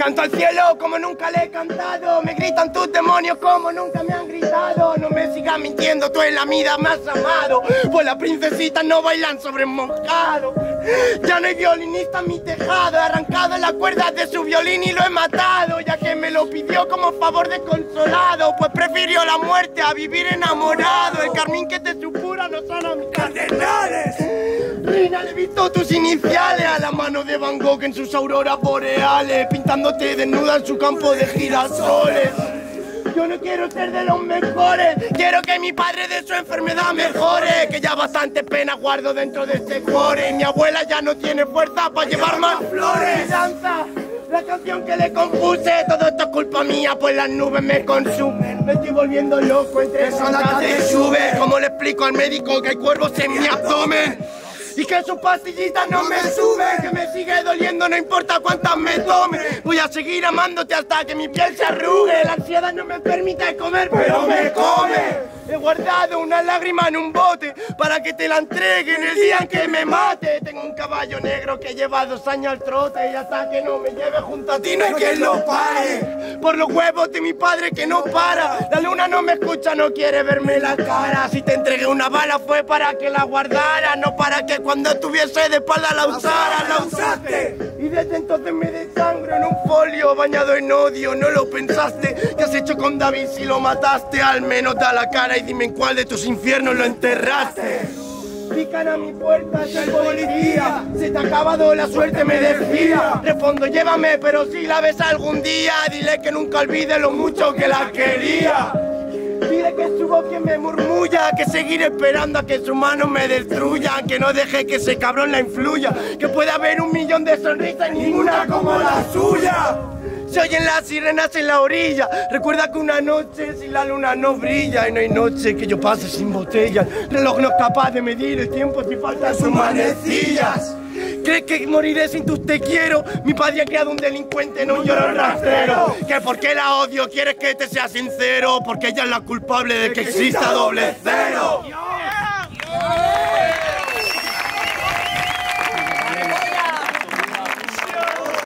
Canto al cielo como nunca le he cantado. Me gritan tus demonios como nunca me han gritado. No me sigas mintiendo, tú en la vida has amado. Pues las princesitas no bailan sobre mojado. Ya no hay violinista en mi tejado. He arrancado las cuerdas de su violín y lo he matado. Ya que me lo pidió como favor de consolado. Pues prefirió la muerte a vivir enamorado. El carmín que te supura no son a mis cardenales. Reina, le he visto tus iniciales Gogh en sus auroras boreales, pintándote desnuda en su campo de girasoles. Yo no quiero ser de los mejores, quiero que mi padre de su enfermedad mejore, que ya bastante pena guardo dentro de este core. Mi abuela ya no tiene fuerza para llevar más flores. Danza, la canción que le compuse, todo esto es culpa mía, pues las nubes me consumen. Me estoy volviendo loco entre sonatas de sube. ¿Cómo le explico al médico que hay cuervos en mi abdomen? Y que sus pastillitas no me suben, que me sigue doliendo, no importa cuántas me tome. A seguir amándote hasta que mi piel se arrugue. La ansiedad no me permite comer, pero me come. He guardado una lágrima en un bote para que te la entregue en el día en que me mate. Tengo un caballo negro que lleva dos años al trote y hasta que no me lleve junto a ti no hay quien lo pare. Por los huevos de mi padre que no para. La luna no me escucha, no quiere verme la cara. Si te entregué una bala fue para que la guardara, no para que cuando estuviese de espalda la usara. La usaste. En odio. No lo pensaste. ¿Qué has hecho con David si lo mataste? Al menos da la cara y dime en cuál de tus infiernos lo enterraste. Pican a mi puerta, soy policía. Se te ha acabado la suerte, me decía. Respondo, llévame, pero si la ves algún día, dile que nunca olvide lo mucho que la quería. Dile que su voz quien me murmulla, que seguiré esperando a que su mano me destruya, que no deje que ese cabrón la influya, que pueda haber un millón de sonrisas y ninguna como la suya. Se oyen las sirenas en la orilla. Recuerda que una noche sin la luna no brilla y no hay noche que yo pase sin botella. El reloj no es capaz de medir el tiempo si faltan sus manecillas. ¿Crees que moriré sin tus te quiero? Mi padre ha creado un delincuente, no un llorón rastrero. Que por qué la odio, quieres que te sea sincero, porque ella es la culpable de que exista doble cero.